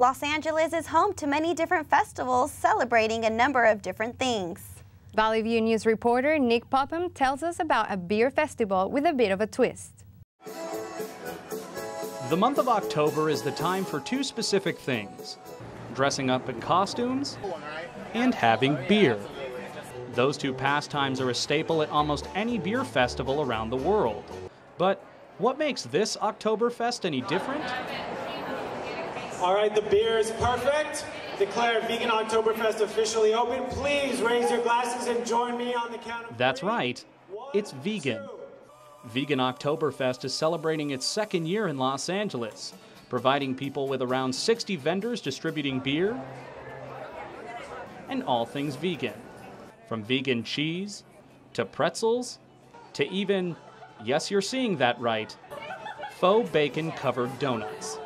Los Angeles is home to many different festivals celebrating a number of different things. Valley View News reporter Nick Popham tells us about a beer festival with a bit of a twist. The month of October is the time for two specific things dressing up in costumes and having beer. Those two pastimes are a staple at almost any beer festival around the world. But what makes this Oktoberfest any different? All right, the beer is perfect. Declare Vegan Oktoberfest officially open. Please raise your glasses and join me on the count of That's three. right, One, it's vegan. two. Vegan Oktoberfest is celebrating its second year in Los Angeles, providing people with around 60 vendors distributing beer and all things vegan. From vegan cheese to pretzels to even, yes, you're seeing that right, faux bacon covered donuts.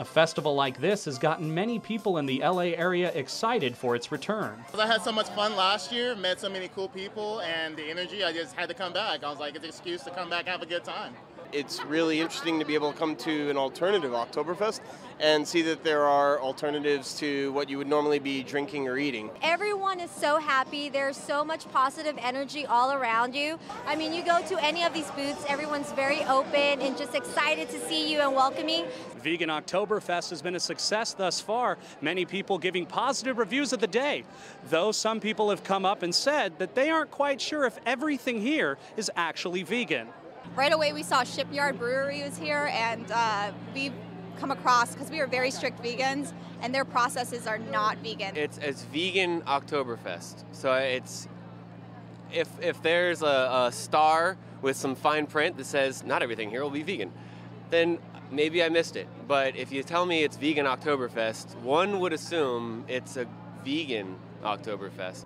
A festival like this has gotten many people in the LA area excited for its return. I had so much fun last year, met so many cool people, and the energy, I just had to come back. I was like, it's an excuse to come back, have a good time. It's really interesting to be able to come to an alternative Oktoberfest and see that there are alternatives to what you would normally be drinking or eating. Everyone is so happy. There's so much positive energy all around you. I mean, you go to any of these booths, everyone's very open and just excited to see you and welcoming. Vegan Oktoberfest has been a success thus far, many people giving positive reviews of the day. Though some people have come up and said that they aren't quite sure if everything here is actually vegan. right away we saw Shipyard Brewery was here, and uh, we've come across because we are very strict vegans, and their processes are not vegan. It's it's vegan Oktoberfest. So it's if if there's a, a star with some fine print that says not everything here will be vegan, then maybe I missed it. But if you tell me it's vegan Oktoberfest, one would assume it's a vegan Oktoberfest.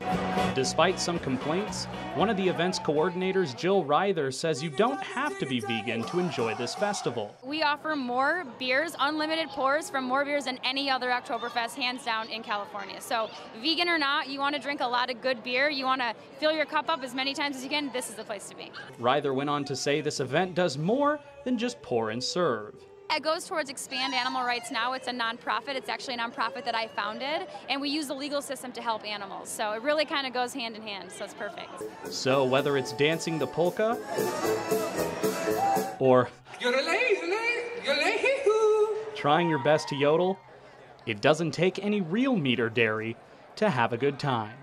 Despite some complaints, one of the event's coordinators, Jill Ryther, says you don't have to be vegan to enjoy this festival. We offer more beers, unlimited pours from more beers than any other Oktoberfest, hands down in California. So, vegan or not, you want to drink a lot of good beer, you want to fill your cup up as many times as you can, this is the place to be. Ryther went on to say this event does more than just pour and serve. It goes towards Expand Animal Rights Now. It's a nonprofit. It's actually a nonprofit that I founded, and we use the legal system to help animals. So it really kind of goes hand in hand. So it's perfect. So whether it's dancing the polka or trying your best to yodel, it doesn't take any real meat or dairy to have a good time.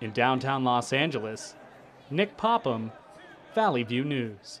In downtown Los Angeles, Nick Popham, Valley View News.